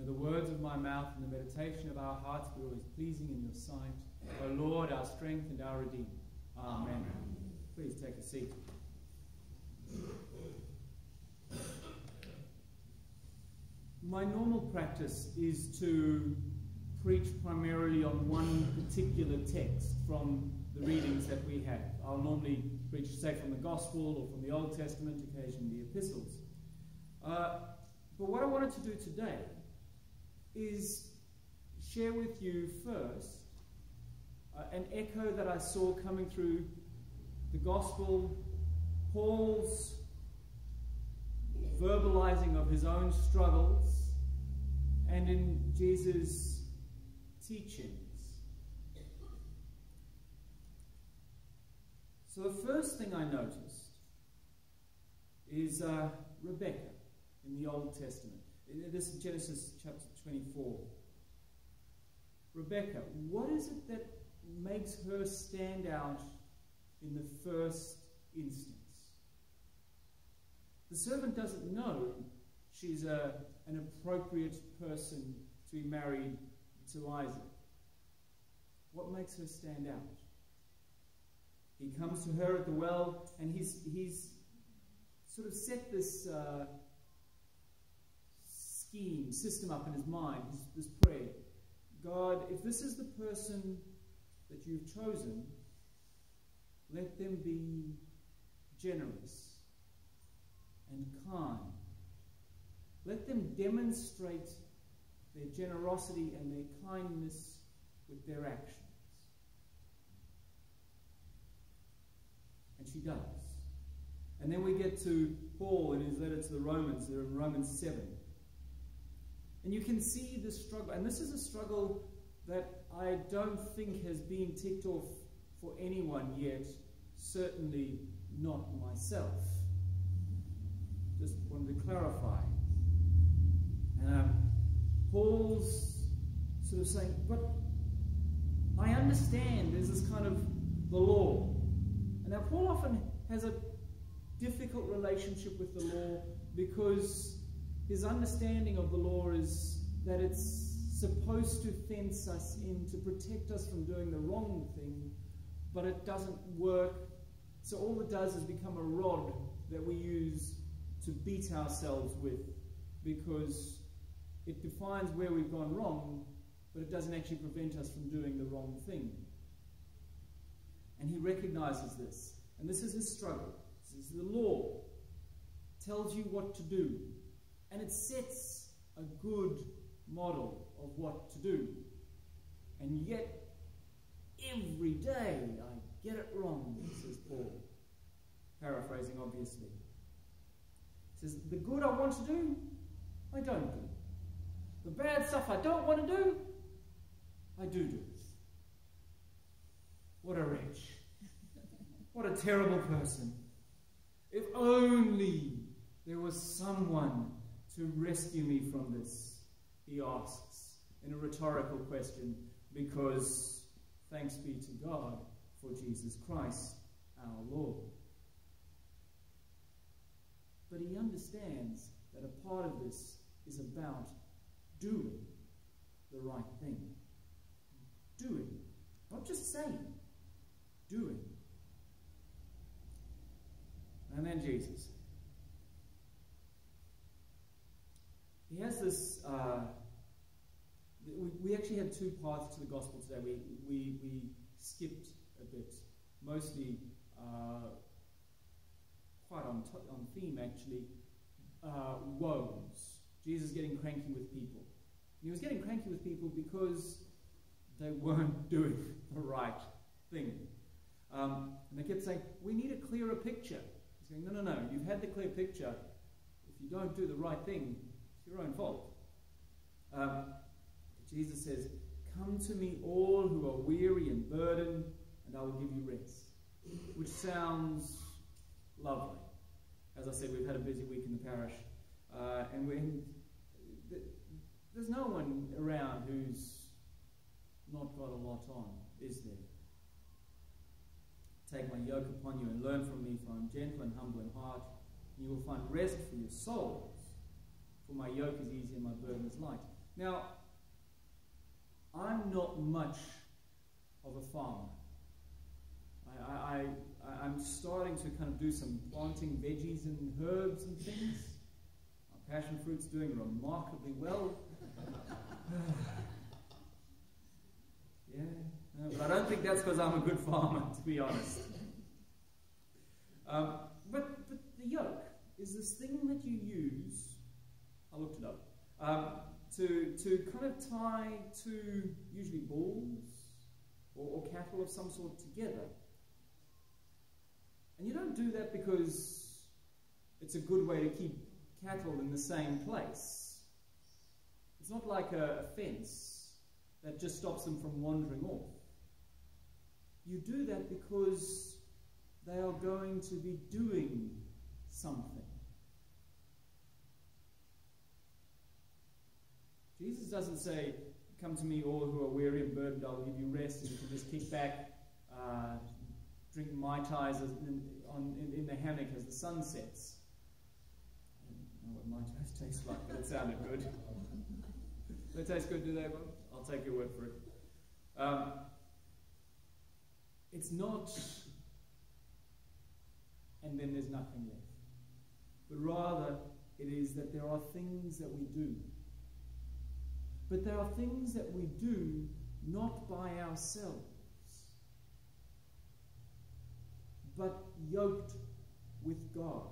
May the words of my mouth and the meditation of our hearts be always pleasing in your sight, O Lord, our strength and our Redeemer. Amen. Please take a seat. My normal practice is to preach primarily on one particular text from the readings that we have. I'll normally preach, say, from the Gospel or from the Old Testament, occasionally the epistles. Uh, but what I wanted to do today is share with you first uh, an echo that I saw coming through the Gospel, Paul's verbalizing of his own struggles, and in Jesus' teachings. So the first thing I noticed is uh, Rebecca in the Old Testament. This is Genesis chapter 24. Rebecca, what is it that makes her stand out in the first instance? The servant doesn't know she's a, an appropriate person to be married to Isaac. What makes her stand out? He comes to her at the well and he's, he's sort of set this uh, scheme, system up in his mind, his, this prayer. God, if this is the person that you've chosen, let them be generous and kind. Let them demonstrate their generosity and their kindness with their actions. And she does. And then we get to Paul in his letter to the Romans, they're in Romans 7. And you can see the struggle, and this is a struggle that I don't think has been ticked off for anyone yet, certainly not myself. Just wanted to clarify. Um, Paul's sort of saying, but I understand there's this kind of the law. And now Paul often has a difficult relationship with the law because his understanding of the law is that it's supposed to fence us in, to protect us from doing the wrong thing, but it doesn't work. So all it does is become a rod that we use to beat ourselves with because it defines where we've gone wrong, but it doesn't actually prevent us from doing the wrong thing. And he recognizes this. And this is his struggle. This is the law. Tells you what to do. And it sets a good model of what to do. And yet, every day I get it wrong, says Paul. Paraphrasing, obviously. He says, The good I want to do, I don't do. The bad stuff I don't want to do, I do do. What a wretch. What a terrible person. If only there was someone to rescue me from this, he asks in a rhetorical question, because thanks be to God for Jesus Christ our Lord. But he understands that a part of this is about doing the right thing. Doing. Not just saying, doing. And then Jesus. He has this. Uh, we, we actually had two parts to the gospel today. We, we, we skipped a bit, mostly uh, quite on, on theme actually. Uh, woes. Jesus getting cranky with people. And he was getting cranky with people because they weren't doing the right thing. Um, and they kept saying, We need a clearer picture. He's saying, No, no, no, you've had the clear picture. If you don't do the right thing, your own fault. Um, Jesus says, Come to me, all who are weary and burdened, and I will give you rest. Which sounds lovely. As I said, we've had a busy week in the parish. Uh, and when there's no one around who's not got a lot on, is there? Take my yoke upon you and learn from me, for I'm gentle and humble in heart, and you will find rest for your souls. For my yoke is easy and my burden is light. Now, I'm not much of a farmer. I, I, I'm starting to kind of do some planting veggies and herbs and things. My passion fruit's doing remarkably well. yeah, no, but I don't think that's because I'm a good farmer, to be honest. Um, but, but the yoke is this thing that you use. I looked it up. Um, to, to kind of tie two, usually bulls or, or cattle of some sort together. And you don't do that because it's a good way to keep cattle in the same place. It's not like a, a fence that just stops them from wandering off. You do that because they are going to be doing something. Jesus doesn't say, Come to me, all who are weary and burdened, I'll give you rest, and you can just kick back, uh, drink Mai Tais in, on, in, in, the hammock as the sun sets. I don't know what Mai Tais taste like, but it sounded good. they taste good, do they, Bob? I'll take your word for it. Um, it's not, and then there's nothing left. But rather, it is that there are things that we do but there are things that we do not by ourselves, but yoked with God.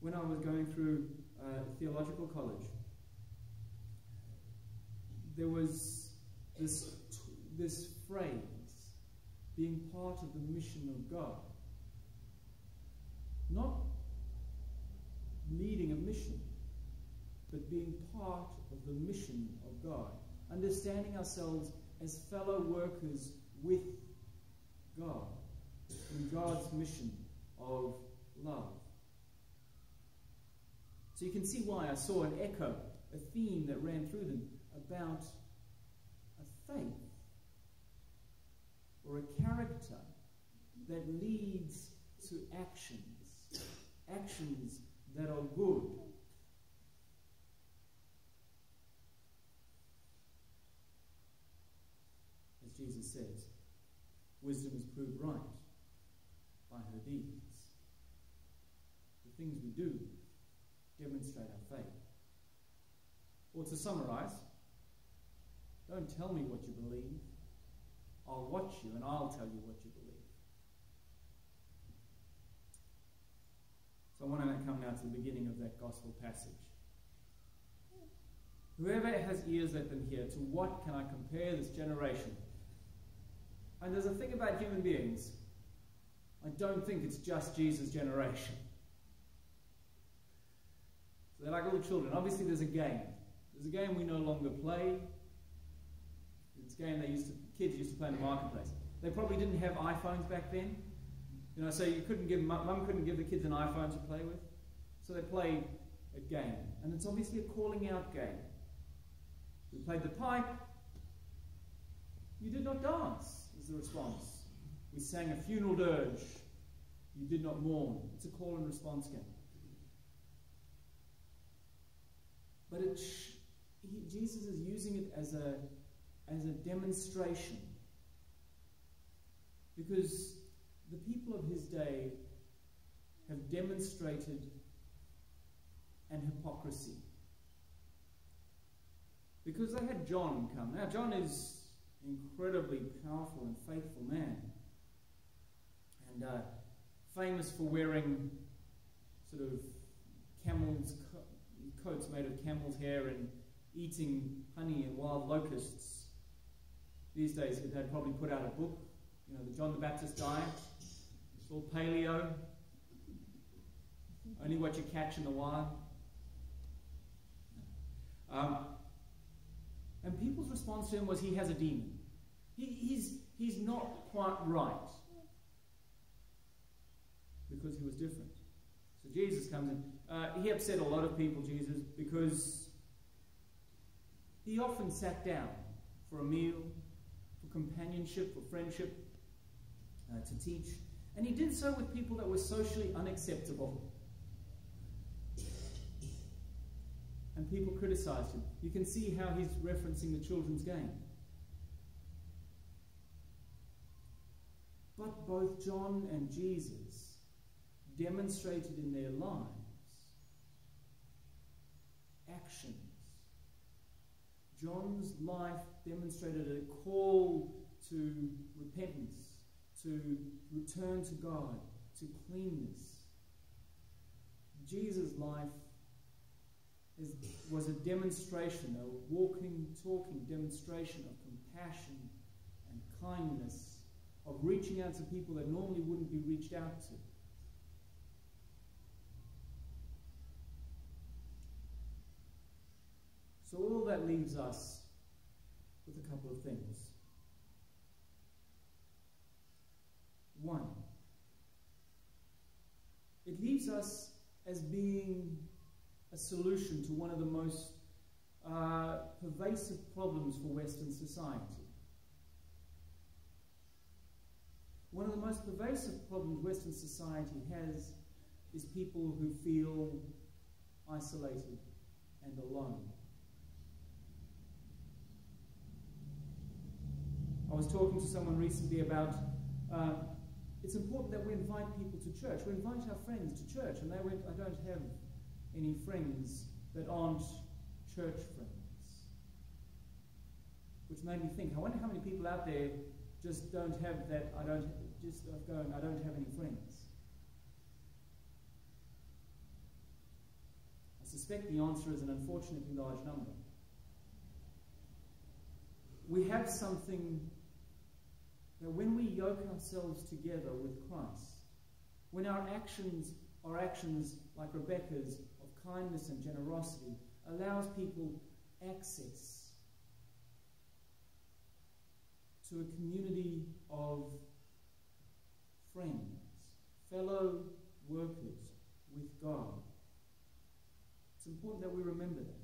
When I was going through uh, theological college, there was this, this phrase being part of the mission of God. Not leading a mission, but being part of the mission of God, understanding ourselves as fellow workers with God in God's mission of love. So you can see why I saw an echo, a theme that ran through them about a faith or a character that leads to actions, actions that are good Jesus says, proved right by her deeds. The things we do demonstrate our faith. Or to summarize, don't tell me what you believe. I'll watch you and I'll tell you what you believe. So I want to come now to the beginning of that gospel passage. Whoever has ears, let them hear. To what can I compare this generation? And there's a thing about human beings. I don't think it's just Jesus' generation. So they're like little children. Obviously, there's a game. There's a game we no longer play. It's a game they used to, kids used to play in the marketplace. They probably didn't have iPhones back then. You know, so you couldn't give, mum couldn't give the kids an iPhone to play with. So they played a game. And it's obviously a calling out game. We played the pipe. You did not dance is the response. We sang a funeral dirge. You did not mourn. It's a call and response game. But it he, Jesus is using it as a, as a demonstration. Because the people of his day have demonstrated an hypocrisy. Because they had John come. Now, John is incredibly powerful and faithful man. And uh, famous for wearing sort of camel's co- coats made of camel's hair and eating honey and wild locusts. These days, they'd probably put out a book, you know, the John the Baptist diet. It's all paleo. Only what you catch in the wild. Um, him was he has a demon. He, he's, he's not quite right. Because he was different. So Jesus comes in. Uh, he upset a lot of people, Jesus, because he often sat down for a meal, for companionship, for friendship, uh, to teach. And he did so with people that were socially unacceptable. And people criticized him. You can see how he's referencing the children's game. But both John and Jesus demonstrated in their lives actions. John's life demonstrated a call to repentance, to return to God, to cleanness. Jesus' life is, was a demonstration, a walking, talking demonstration of compassion and kindness, of reaching out to people that normally wouldn't be reached out to. So, all that leaves us with a couple of things. One, it leaves us as being a solution to one of the most uh, pervasive problems for Western society. One of the most pervasive problems Western society has is people who feel isolated and alone. I was talking to someone recently about uh, it's important that we invite people to church. We invite our friends to church, and they went, I don't have any friends that aren't church friends. Which made me think, I wonder how many people out there just don't have that, I don't, just going, I don't have any friends. I suspect the answer is an unfortunately large number. We have something that when we yoke ourselves together with Christ, when our actions are actions like Rebecca's kindness and generosity allows people access to a community of friends, fellow workers with God. It's important that we remember that.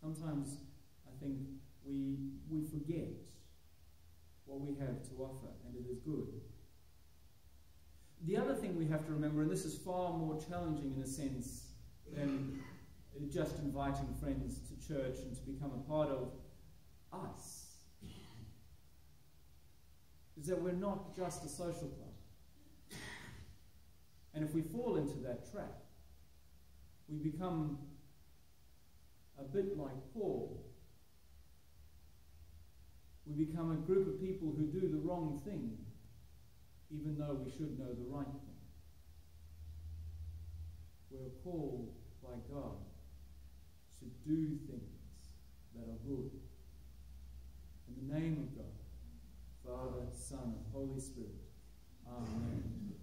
Sometimes I think we, we forget what we have to offer, and it is good. The other thing we have to remember, and this is far more challenging in a sense than just inviting friends to church and to become a part of us is that we're not just a social club. And if we fall into that trap, we become a bit like Paul. We become a group of people who do the wrong thing, even though we should know the right thing. We're called by God to do things that are good. In the name of God, Father, Son, and Holy Spirit. Amen.